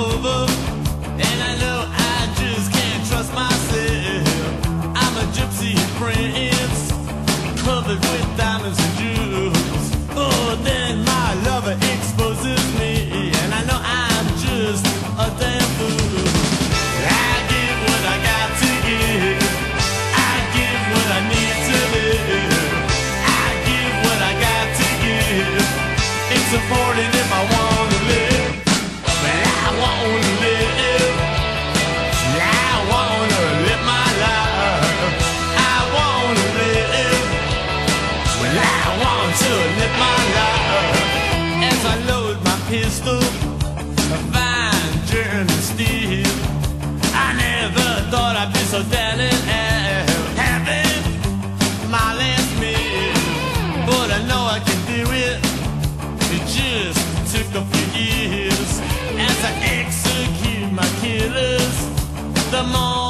And I know I just can't trust myself. I'm a gypsy prince Covered with diamonds and jewels. to live my life As I load my pistol A fine German steel I never thought I'd be so deadly. But I know I can do it. It just took a few years. As I execute my killers The more